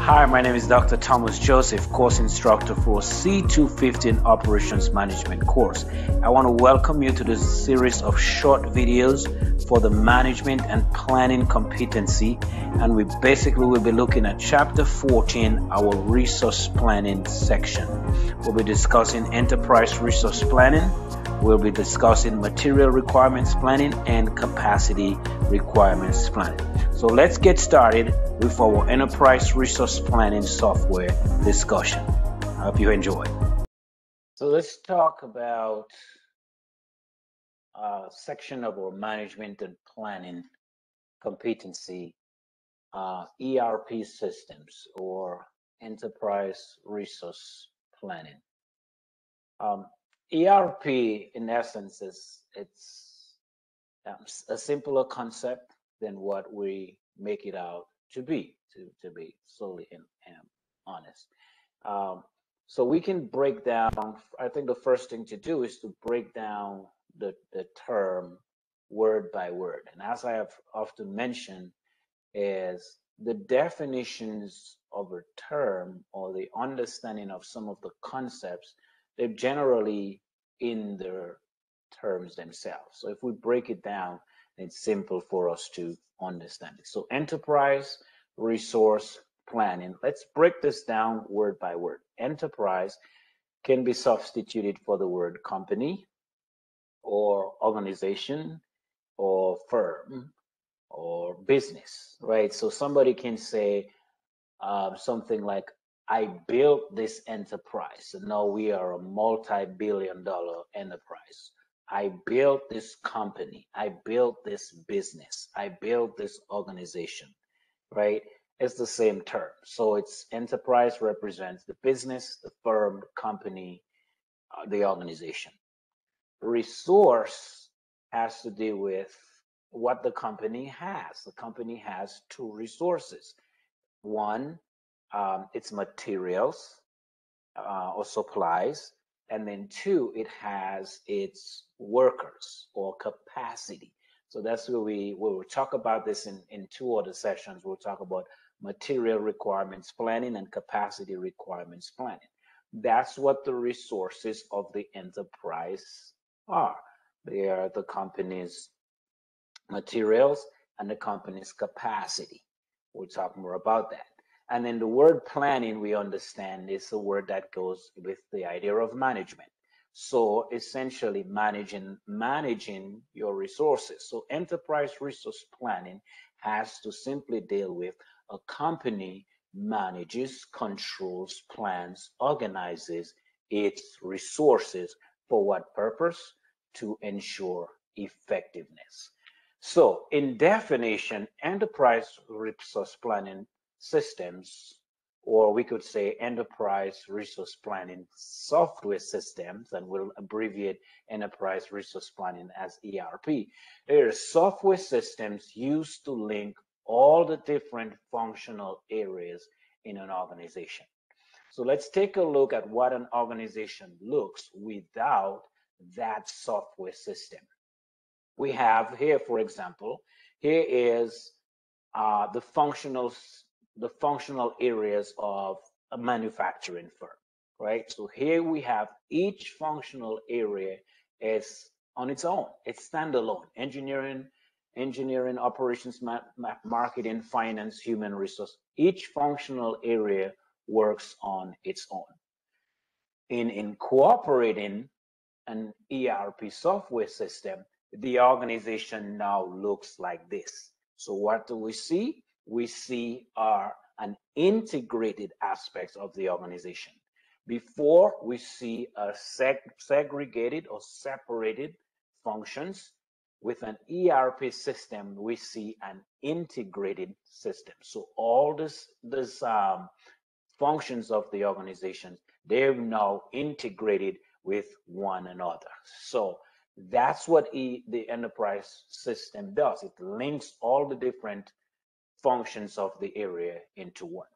Hi, my name is Dr. Thomas Joseph, course instructor for C215 Operations Management course. I want to welcome you to this series of short videos for the management and planning competency. And we basically will be looking at chapter 14, our resource planning section. We'll be discussing enterprise resource planning. We'll be discussing material requirements planning and capacity requirements planning. So let's get started with our enterprise resource planning software discussion. I hope you enjoy. So let's talk about a section of our management and planning competency, uh, ERP systems or enterprise resource planning. Um, ERP, in essence, is it's um, a simpler concept than what we make it out to be, to, to be solely and, um, honest. Um, so we can break down, I think the first thing to do is to break down the, the term word by word. And as I have often mentioned, is the definitions of a term or the understanding of some of the concepts, they're generally in their terms themselves. So if we break it down, it's simple for us to understand it. So enterprise resource planning. Let's break this down word by word. Enterprise can be substituted for the word company or organization or firm or business, right? So somebody can say uh, something like, I built this enterprise. So now we are a multi-billion dollar enterprise. I built this company. I built this business. I built this organization, right? It's the same term. So it's enterprise represents the business, the firm, the company, uh, the organization. Resource has to do with what the company has. The company has two resources. One, um, its materials uh, or supplies, and then two, it has its workers or capacity. So that's where we we will talk about this in, in two other sessions. We'll talk about material requirements planning and capacity requirements planning. That's what the resources of the enterprise are. They are the company's materials and the company's capacity. We'll talk more about that. And then the word planning, we understand, is a word that goes with the idea of management. So essentially managing managing your resources. So enterprise resource planning has to simply deal with a company manages, controls, plans, organizes its resources for what purpose? To ensure effectiveness. So in definition, enterprise resource planning systems, or we could say enterprise resource planning software systems, and we'll abbreviate enterprise resource planning as ERP. There are software systems used to link all the different functional areas in an organization. So let's take a look at what an organization looks without that software system. We have here, for example, here is uh, the functional the functional areas of a manufacturing firm, right? So here we have each functional area is on its own. It's standalone. Engineering, engineering, operations, ma ma marketing, finance, human resource. Each functional area works on its own. In incorporating an ERP software system, the organization now looks like this. So what do we see? We see are an integrated aspects of the organization. Before we see a seg segregated or separated functions, with an ERP system, we see an integrated system. So all this, this um, functions of the organization, they're now integrated with one another. So that's what e, the enterprise system does. It links all the different functions of the area into one.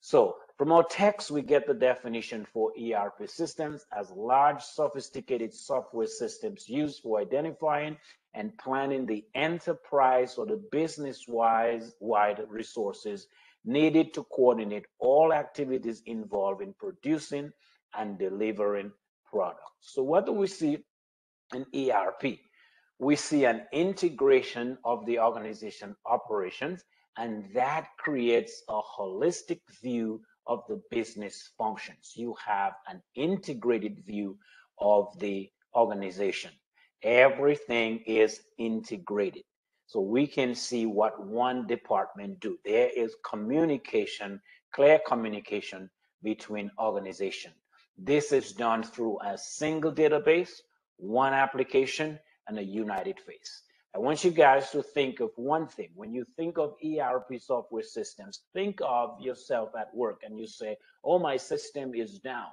So from our text, we get the definition for ERP systems as large, sophisticated software systems used for identifying and planning the enterprise or the business-wise wide resources needed to coordinate all activities involved in producing and delivering products. So what do we see in ERP? We see an integration of the organization operations, and that creates a holistic view of the business functions. You have an integrated view of the organization. Everything is integrated. So we can see what one department do. There is communication, clear communication between organization. This is done through a single database, one application, and a united face. I want you guys to think of one thing. When you think of ERP software systems, think of yourself at work and you say, oh, my system is down,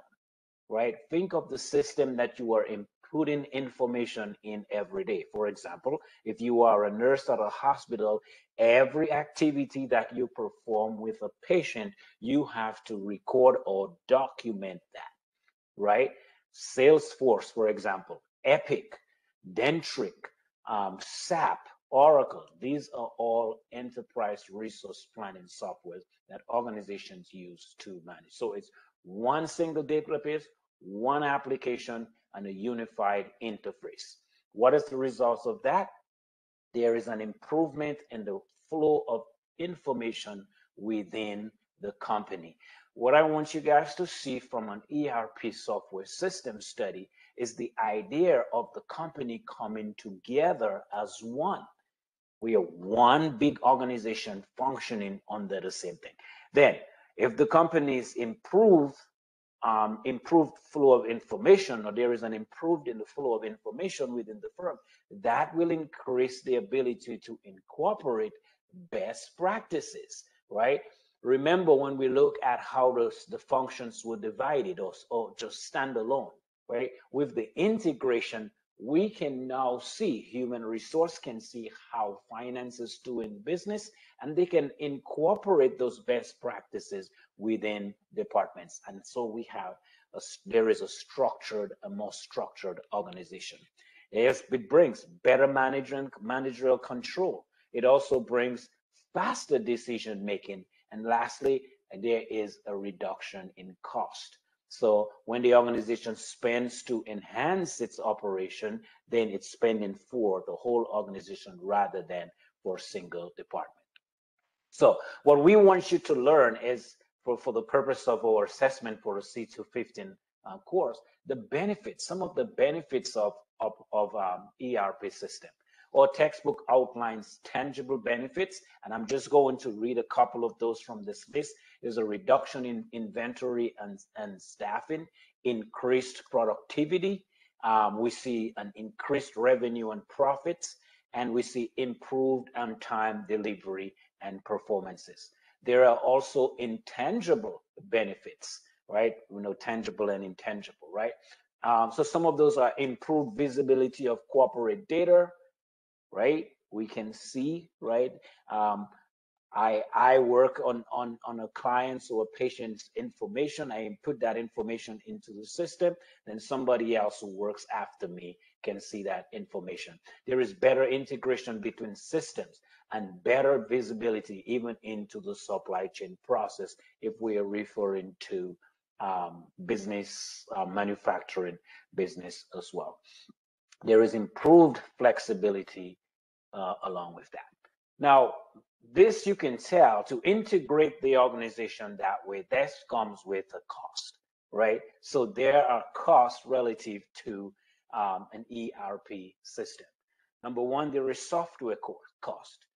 right? Think of the system that you are inputting information in every day. For example, if you are a nurse at a hospital, every activity that you perform with a patient, you have to record or document that, right? Salesforce, for example, Epic, Dentrix, um, SAP, Oracle, these are all enterprise resource planning software that organizations use to manage. So it's one single database, one application, and a unified interface. What is the result of that? There is an improvement in the flow of information within the company. What I want you guys to see from an ERP software system study is the idea of the company coming together as one. We are one big organization functioning under the same thing. Then, if the companies improve, um, improved flow of information, or there is an improved in the flow of information within the firm, that will increase the ability to incorporate best practices, right? Remember when we look at how those, the functions were divided or, or just stand alone, right? With the integration, we can now see human resource can see how finances do in business and they can incorporate those best practices within departments. And so we have a, there is a structured a more structured organization. Yes it brings better management managerial control. It also brings faster decision making and lastly there is a reduction in cost so when the organization spends to enhance its operation, then it's spending for the whole organization rather than for a single department. So what we want you to learn is for, for the purpose of our assessment for a C215 uh, course, the benefits, some of the benefits of, of, of um, ERP system. Our textbook outlines tangible benefits, and I'm just going to read a couple of those from this list. There's a reduction in inventory and, and staffing, increased productivity. Um, we see an increased revenue and profits, and we see improved on-time delivery and performances. There are also intangible benefits, right? We know tangible and intangible, right? Um, so some of those are improved visibility of corporate data, right? We can see, right? Um, I I work on on on a client's or a patient's information. I input that information into the system. Then somebody else who works after me can see that information. There is better integration between systems and better visibility even into the supply chain process if we are referring to um, business uh, manufacturing business as well. There is improved flexibility uh, along with that. Now, this you can tell to integrate the organization that way, this comes with a cost, right? So there are costs relative to um, an ERP system. Number one, there is software cost.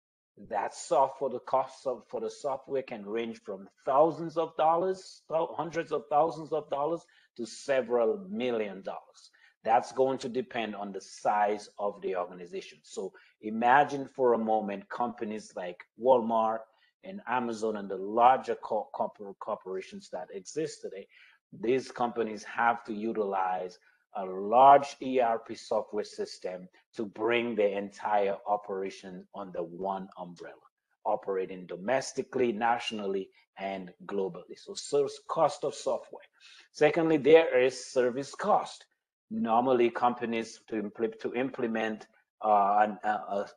That software, the cost of for the software can range from thousands of dollars, hundreds of thousands of dollars to several million dollars. That's going to depend on the size of the organization. So imagine for a moment companies like Walmart and Amazon and the larger corporate corporations that exist today. These companies have to utilize a large ERP software system to bring the entire operation under one umbrella, operating domestically, nationally, and globally. So, source cost of software. Secondly, there is service cost normally companies to, impl to implement uh, an,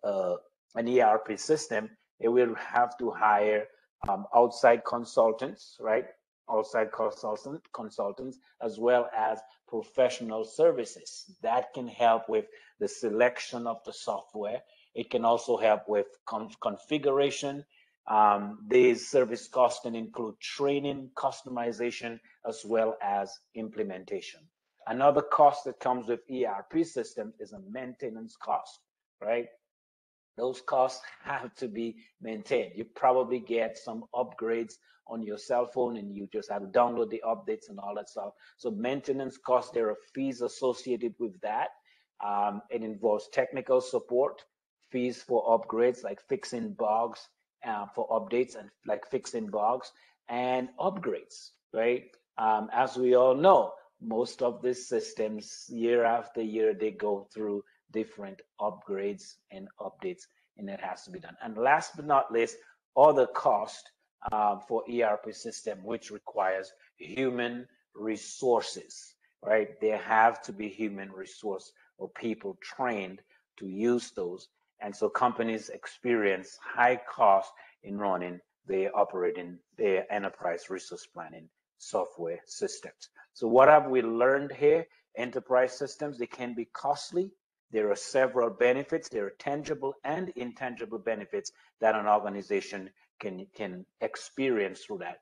uh, an ERP system, they will have to hire um, outside consultants, right? Outside consultant, consultants, as well as professional services that can help with the selection of the software. It can also help with configuration. Um, these service costs can include training, customization, as well as implementation. Another cost that comes with ERP systems is a maintenance cost, right? Those costs have to be maintained. You probably get some upgrades on your cell phone and you just have to download the updates and all that stuff. So maintenance costs, there are fees associated with that. Um, it involves technical support, fees for upgrades like fixing bugs uh, for updates and like fixing bugs and upgrades, right? Um, as we all know, most of these systems year after year they go through different upgrades and updates and it has to be done. And last but not least all the cost um, for erp system which requires human resources right? There have to be human resource or people trained to use those. And so companies experience high cost in running their operating their enterprise resource planning software systems. So what have we learned here? Enterprise systems, they can be costly. There are several benefits. There are tangible and intangible benefits that an organization can, can experience through that.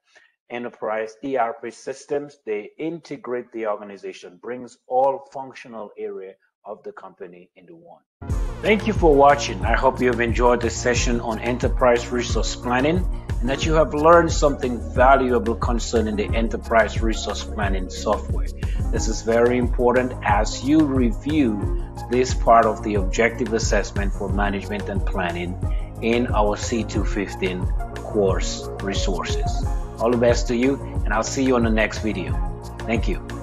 Enterprise ERP systems, they integrate the organization, brings all functional area of the company into one. Thank you for watching. I hope you have enjoyed this session on enterprise resource planning and that you have learned something valuable concerning the enterprise resource planning software. This is very important as you review this part of the objective assessment for management and planning in our C215 course resources. All the best to you, and I'll see you on the next video. Thank you.